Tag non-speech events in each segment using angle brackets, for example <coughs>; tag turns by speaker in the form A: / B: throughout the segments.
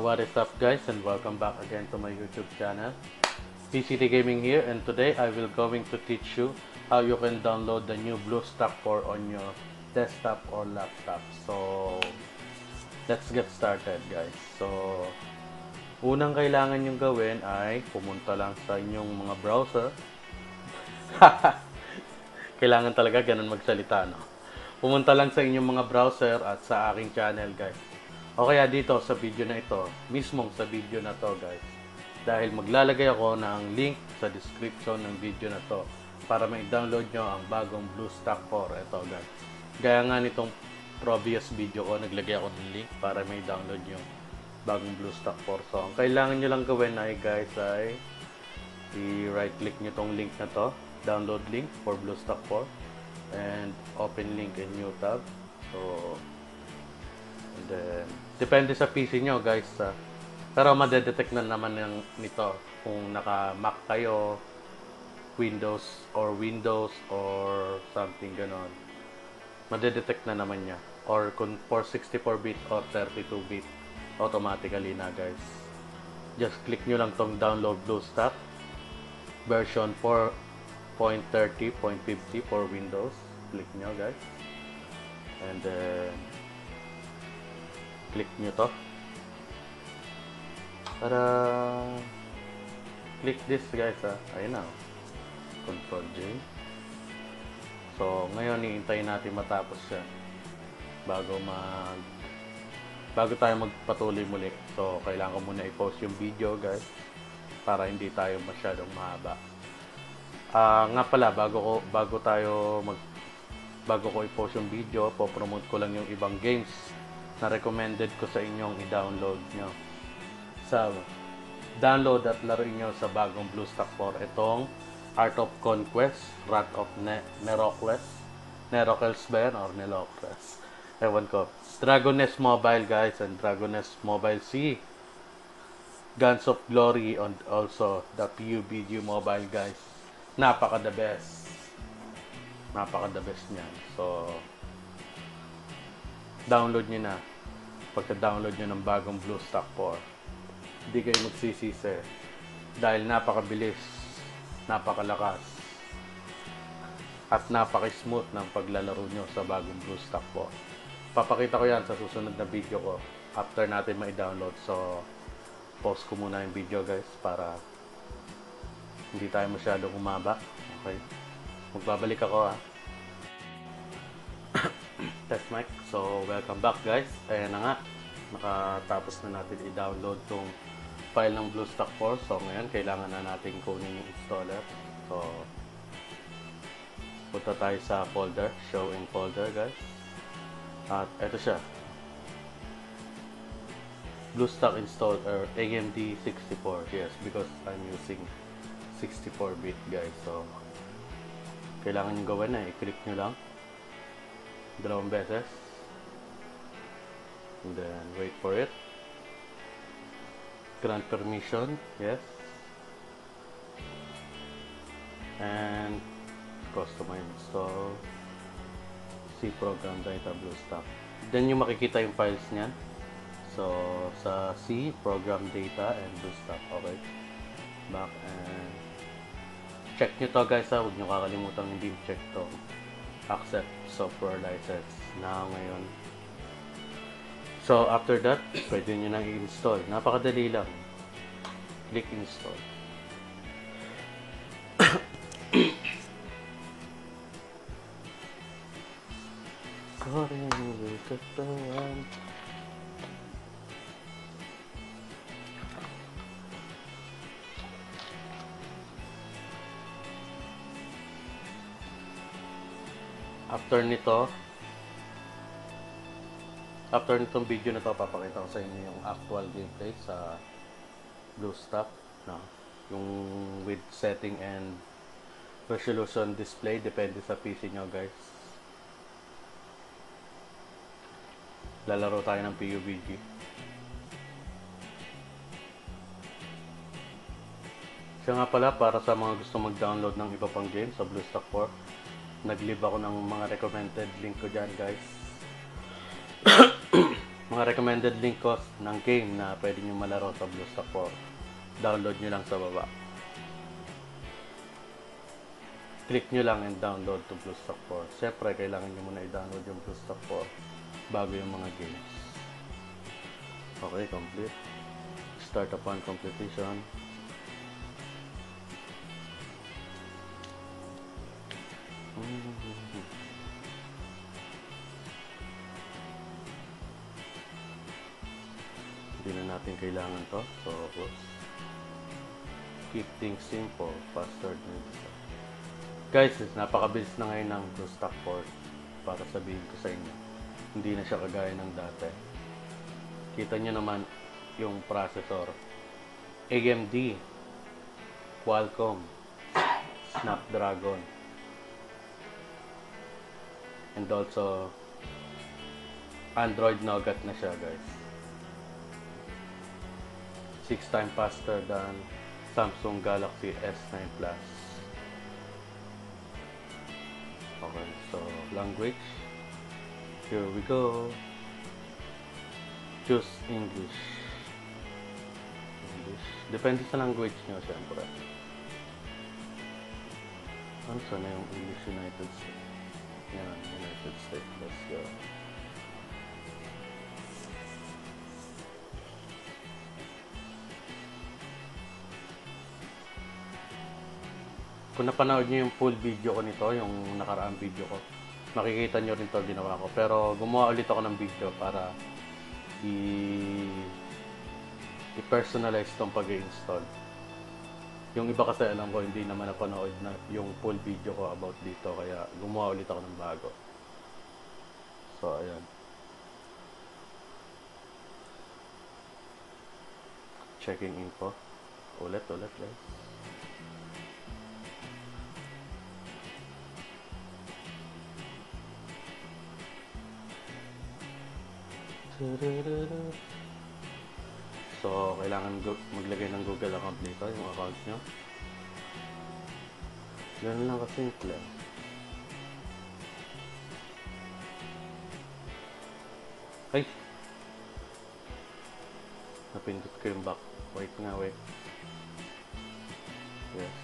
A: What is up guys and welcome back again to my YouTube channel. PCT Gaming here and today I will going to teach you how you can download the new BlueStack 4 on your desktop or laptop. So let's get started guys. So unang kailangan yung gawin ay pumunta lang sa inyong mga browser. <laughs> kailangan talaga ganun magsalita no. Pumunta lang sa inyong mga browser at sa aking channel guys. O kaya dito sa video na ito, mismong sa video na to guys. Dahil maglalagay ako ng link sa description ng video na to para ma-download nyo ang bagong BlueStack 4. Ito guys. Gaya nga nitong previous video ko, naglagay ako ng link para may download nyo bagong BlueStack 4. So, ang kailangan nyo lang gawin ay guys ay i-right click nyo tong link na to. Download link for BlueStack 4 and open link in new tab. So, then, depende sa PC nyo guys. ah. pero madedetect na naman ng nito kung naka-Mac kayo, Windows or Windows or something ganon. Madedetect na naman niya. Or kung for 64-bit or 32-bit, automatically na guys. Just click nyo lang tong download BlueStack version 4.30.50 for Windows. Click nyo guys. And then, click nyo to. Para click this guys ah. Ayun na. oh. Control J. So, ngayon iintayin natin matapos siya bago mag bago tayo magpatuloy muli. So, kailangan ko muna i-post yung video, guys, para hindi tayo masyadong mahaba. Ah, nga pala, bago ko bago tayo mag bago ko i-post yung video, po-promote ko lang yung ibang games na recommended ko sa inyong i-download nyo. So, download at laro nyo sa bagong BlueStack 4 itong Art of Conquest, Wrath of ne- Nerocles, Nerocles ba yan or Nerocles? Ewan ko. Dragon Nest Mobile guys and Dragon Nest Mobile C. Guns of Glory and also the PUBG Mobile guys. Napaka the best. Napaka the best niyan. So, download nyo na. Pagka-download nyo ng bagong BlueStack 4, hindi kayo magsisisi. Dahil napakabilis, napakalakas, at napaka-smooth ng paglalaro nyo sa bagong BlueStack 4. Papakita ko yan sa susunod na video ko after natin ma-download. So, pause ko muna yung video guys para hindi tayo masyadong umaba. Okay. Magbabalik ako ah. Test mic. So, welcome back guys. Ayan na nga. Nakatapos na natin i-download tong file ng BlueStack 4. So, ngayon, kailangan na natin kunin yung installer. So, punta tayo sa folder. Show in folder guys. At eto siya. BlueStack installed or AMD 64. Yes, because I'm using 64-bit guys. So, kailangan nyo gawin na. I-click nyo lang. Dalawang beses. And then, wait for it. Grant permission. Yes. And customize install. C program data BlueStack. Then yung makikita yung files niyan. So, sa C, program data and BlueStack. Okay. Back and check nyo to guys ha. Huwag nyo kakalimutan hindi check to. Accept software license na ngayon. So, after that, pwede nyo nang i-install. Napakadali lang. Click install. Korean katawan. After nito, after nitong video na to, papakita ko sa inyo yung actual gameplay sa BlueStack. No? Yung with setting and resolution display, depende sa PC nyo guys. Lalaro tayo ng PUBG. Siya nga pala, para sa mga gusto mag-download ng iba pang games sa BlueStack 4, nag-leave ako ng mga recommended link ko dyan guys. <coughs> mga recommended link ko ng game na pwede nyo malaro sa BlueStack 4. Download nyo lang sa baba. Click nyo lang and download to BlueStack 4. Siyempre, kailangan nyo muna i-download yung BlueStack 4 bago yung mga games. Okay, complete. Start upon completion. Hindi na natin kailangan to. So. Keep things simple, faster than. Guys, napakabilis na ngayon ng BlueStack 4 para sabihin ko sa inyo. Hindi na siya kagaya ng dati. Kita nyo naman yung processor. AMD, Qualcomm, Snapdragon, and also Android Nougat na siya guys. 6 times faster than Samsung Galaxy S9 Plus. Okay, so language. Here we go. Choose English. English. Depende sa language nyo, syempre. Ano sana yung English United States? Yan, United States. Let's go. Kung napanood nyo yung full video ko nito, yung nakaraang video ko, makikita nyo rin to ginawa ko. Pero gumawa ulit ako ng video para i i-personalize tong pag install Yung iba kasi alam ko hindi naman napanood na yung full video ko about dito kaya gumawa ulit ako ng bago. So ayan. Checking info. Ulit ulit guys. So, kailangan maglagay ng Google account dito, yung account nyo. Ganun lang kasimple. Ay! Napindot ko yung back. Wait nga, wait. Yes.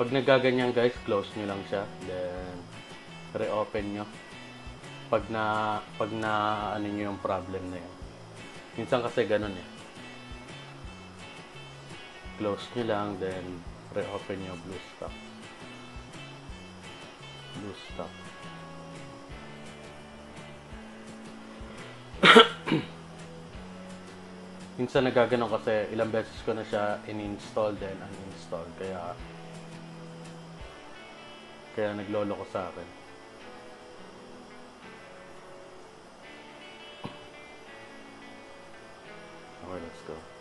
A: Pag nagaganyan guys, close nyo lang siya. Then, reopen nyo pag na pag na ano niyo yung problem na yun. Minsan kasi ganun eh. Close nyo lang, then reopen nyo BlueStack. BlueStack. <coughs> Minsan nagaganon kasi ilang beses ko na siya in-install then uninstall. Kaya kaya naglolo ko sa akin. <coughs> Okay, let's go.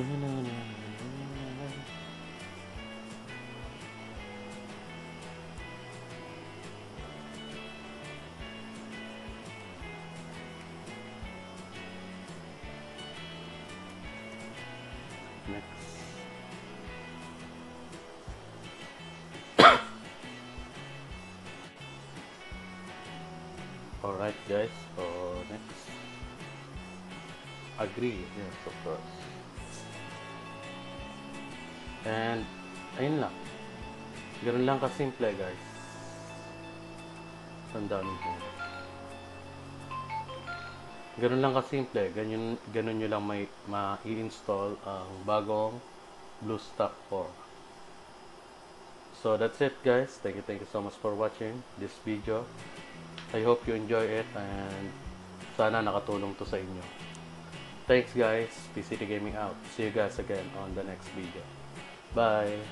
A: <coughs> Alright guys, so next. Agree, yes of course. And, ayun lang. Ganun lang kasimple guys. Tandaan mo. Ganun lang kasimple. Ganun, ganun nyo lang may ma-i-install ang bagong BlueStack 4. So that's it guys. Thank you, thank you so much for watching this video. I hope you enjoy it and sana nakatulong to sa inyo. Thanks guys. PCT Gaming out. See you guys again on the next video. Bye.